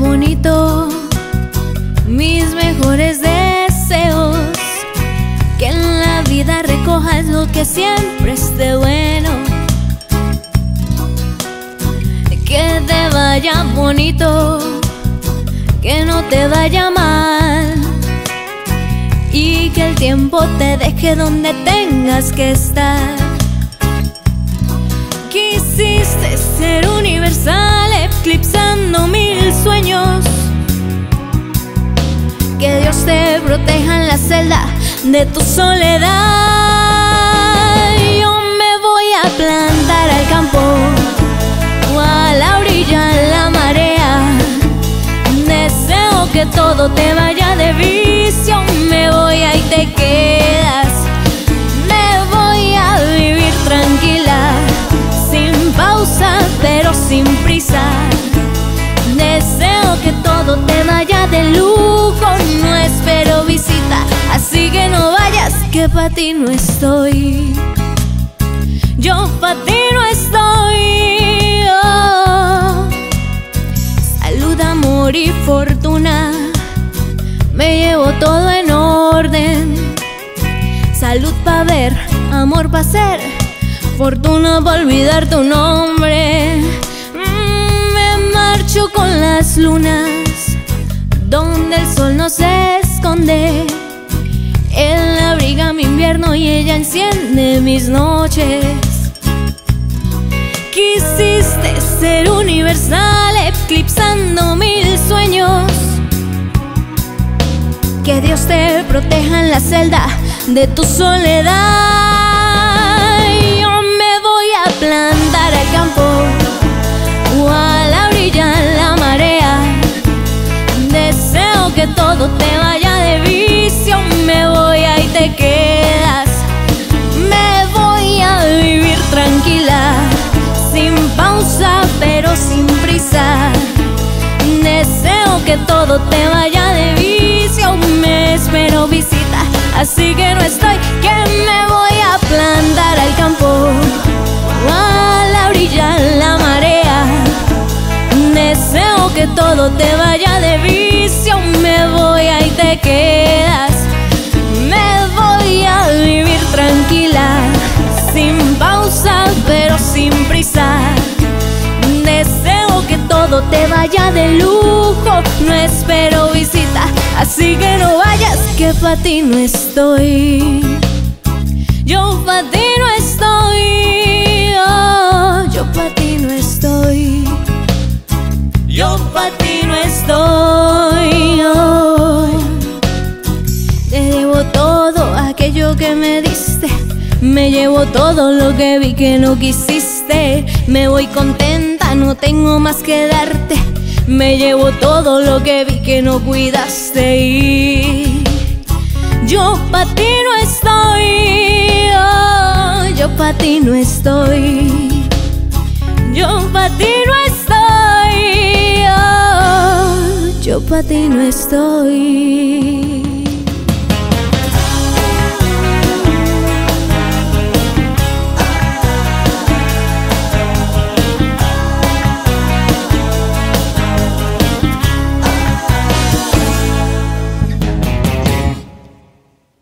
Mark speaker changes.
Speaker 1: bonito mis mejores. Lo que siempre esté bueno. Que te vaya bonito, que no te vaya mal. Y que el tiempo te deje donde tengas que estar. Quisiste ser universal, eclipsando mil sueños. Que Dios te proteja en la celda de tu soledad. Te vaya de vicio. Me voy a y te quedas. Me voy a vivir tranquila, sin pausa, pero sin prisa. Deseo que todo te vaya de lujo, no espero visita, así que no vayas, que pa' ti no estoy. Yo pa' ti no estoy. Amor pa' ser, fortuna pa' olvidar tu nombre. Mm, me marcho con las lunas, donde el sol no se esconde. Él abriga mi invierno y ella enciende mis noches. Quisiste ser universal, eclipsando mil sueños. Que Dios te proteja en la celda de tu soledad. Yo me voy a plantar al campo o a la orilla en la marea. Deseo que todo te vaya de vicio. Me voy a y te quedas. Me voy a vivir tranquila, sin pausa, pero sin prisa. Deseo que todo te vaya de vicio. Me espero visita, así que no estoy. Que me voy a plantar al campo a la orilla la marea. Deseo que todo te vaya de vicio. Me voy a y te quedas. Me voy a vivir tranquila, sin pausa, pero sin prisa. Deseo que todo te vaya de lujo. No espero visita, así que pa' ti no estoy. Yo pa' ti no estoy. oh, yo pa' ti no estoy. Yo pa' ti no estoy. oh. Te llevo todo aquello que me diste. Me llevo todo lo que vi que no quisiste. Me voy contenta, no tengo más que darte. Me llevo todo lo que vi que no cuidaste. Pa' ti no estoy. oh, yo pa' ti no estoy. Yo pa' ti no estoy. oh, yo pa' ti no estoy.